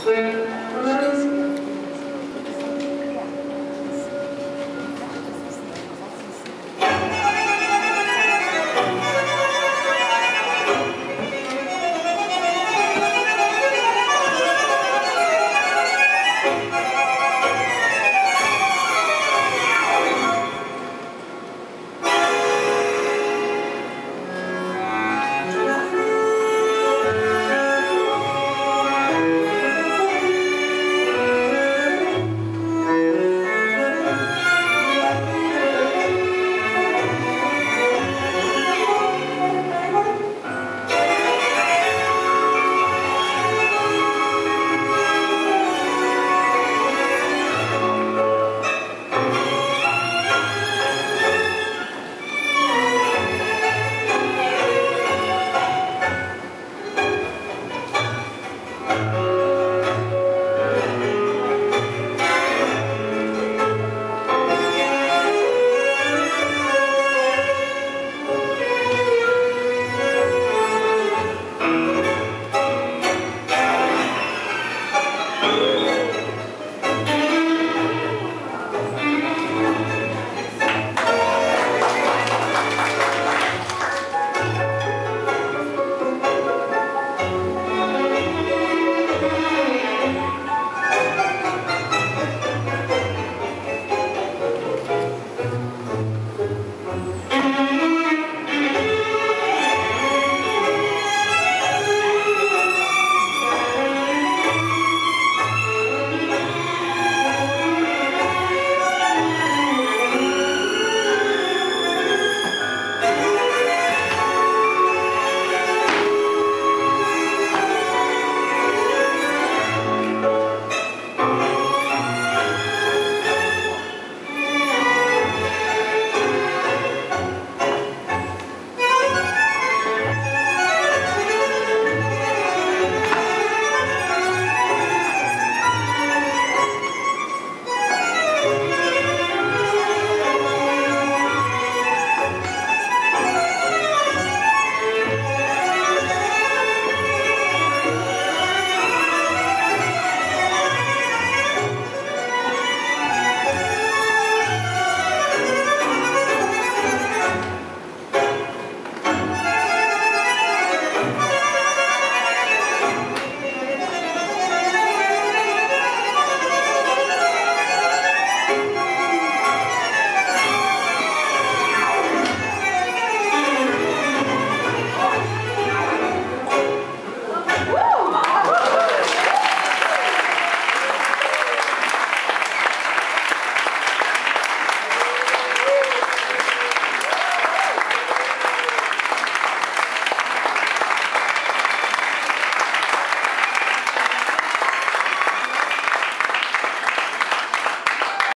Spring.